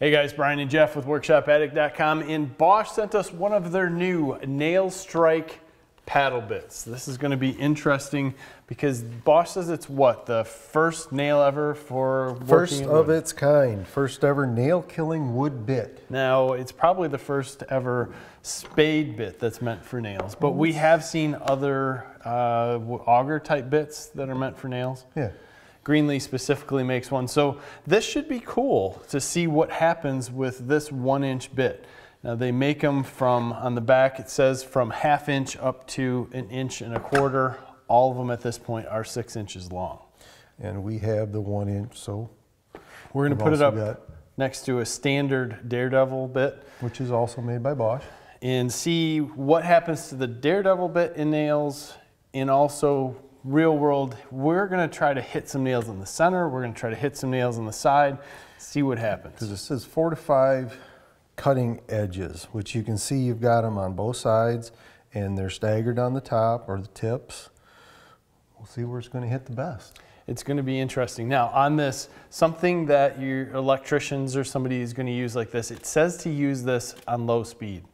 Hey guys, Brian and Jeff with WorkshopAddict.com and Bosch sent us one of their new nail strike paddle bits. This is going to be interesting because Bosch says it's what, the first nail ever for First of its kind, first ever nail killing wood bit. Now, it's probably the first ever spade bit that's meant for nails, but we have seen other uh, auger type bits that are meant for nails. Yeah. Greenlee specifically makes one. So this should be cool to see what happens with this one inch bit. Now they make them from, on the back it says from half inch up to an inch and a quarter. All of them at this point are six inches long. And we have the one inch, so. We're gonna put it up next to a standard Daredevil bit. Which is also made by Bosch. And see what happens to the Daredevil bit in nails and also real world, we're gonna try to hit some nails in the center, we're gonna try to hit some nails on the side, see what happens. Because it says four to five cutting edges, which you can see you've got them on both sides and they're staggered on the top or the tips. We'll see where it's gonna hit the best. It's gonna be interesting. Now on this, something that your electricians or somebody is gonna use like this, it says to use this on low speed.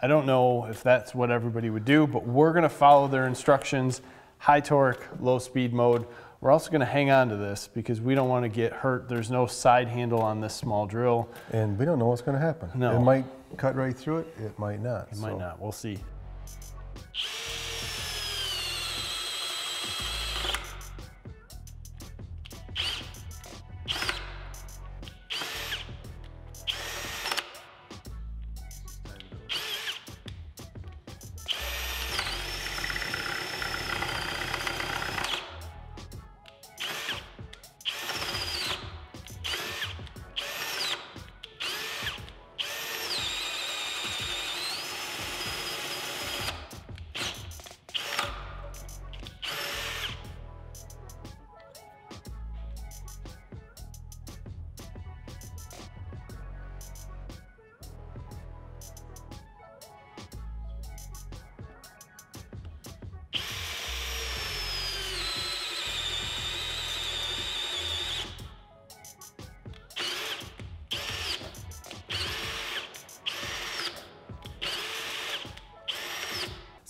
I don't know if that's what everybody would do, but we're gonna follow their instructions, high torque, low speed mode. We're also gonna hang on to this because we don't wanna get hurt. There's no side handle on this small drill. And we don't know what's gonna happen. No. It might cut right through it, it might not. It so. might not, we'll see.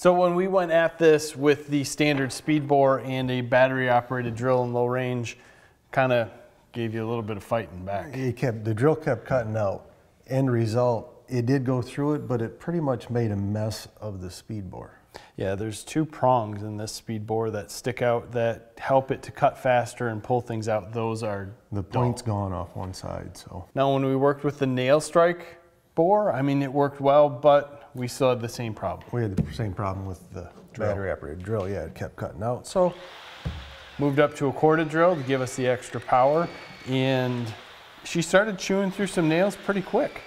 So when we went at this with the standard speed bore and a battery operated drill in low range, kind of gave you a little bit of fighting back. It kept, the drill kept cutting out. End result, it did go through it, but it pretty much made a mess of the speed bore. Yeah, there's two prongs in this speed bore that stick out that help it to cut faster and pull things out. Those are The point's dull. gone off one side, so. Now when we worked with the nail strike bore, I mean, it worked well, but we still had the same problem. We had the same problem with the drill. battery operated drill. Yeah, it kept cutting out. So moved up to a corded drill to give us the extra power. And she started chewing through some nails pretty quick.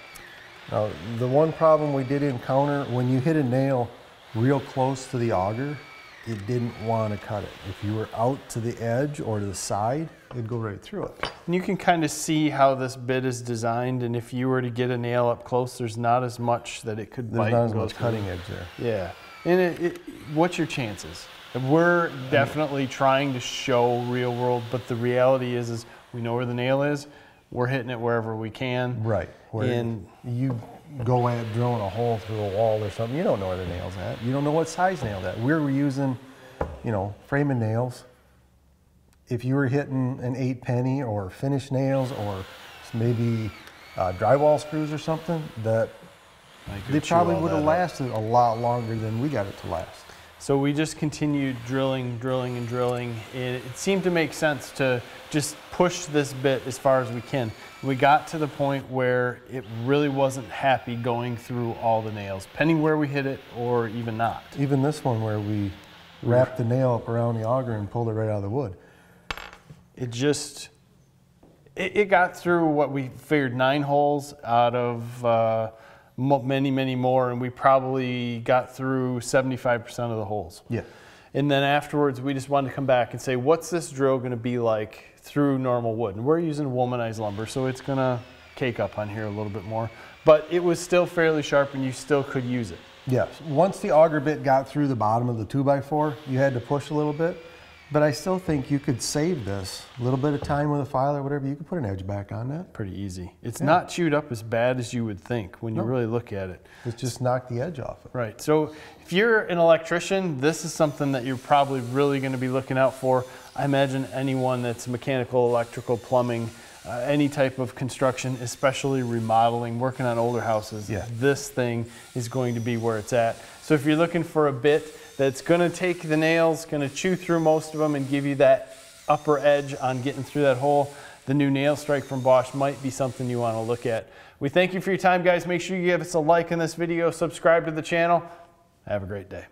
Now, the one problem we did encounter, when you hit a nail real close to the auger, it didn't want to cut it. If you were out to the edge or to the side, it'd go right through it. And you can kind of see how this bit is designed, and if you were to get a nail up close, there's not as much that it could there's bite. There's not as much cutting edge there. Yeah. And it, it, what's your chances? We're definitely trying to show real world, but the reality is, is we know where the nail is. We're hitting it wherever we can. Right. Where and you go at drilling a hole through a wall or something, you don't know where the nail's at. You don't know what size nail that. We are using, you know, framing nails. If you were hitting an eight penny or finish nails or maybe uh, drywall screws or something, that they probably would have lasted a lot longer than we got it to last. So we just continued drilling, drilling, and drilling. And it seemed to make sense to just push this bit as far as we can. We got to the point where it really wasn't happy going through all the nails, depending where we hit it or even not. Even this one where we wrapped the nail up around the auger and pulled it right out of the wood. It just, it, it got through what we figured nine holes out of uh, many, many more, and we probably got through 75% of the holes. Yeah. And then afterwards, we just wanted to come back and say, what's this drill going to be like through normal wood? And we're using Wolmanized lumber, so it's going to cake up on here a little bit more. But it was still fairly sharp, and you still could use it. Yes. Once the auger bit got through the bottom of the 2x4, you had to push a little bit. But I still think you could save this. A little bit of time with a file or whatever, you could put an edge back on that. Pretty easy. It's not chewed up as bad as you would think when you really look at it. Let's just knock the edge off it. Right. So if you're an electrician, this is something that you're probably really going to be looking out for. I imagine anyone that's mechanical, electrical, plumbing, uh, any type of construction, especially remodeling, working on older houses, Yeah. this thing is going to be where it's at. So if you're looking for a bit that's to take the nails, to chew through most of them and give you that upper edge on getting through that hole, the new nail strike from Bosch might be something you want to look at. We thank you for your time, guys. Make sure you give us a like in this video, subscribe to the channel. Have a great day.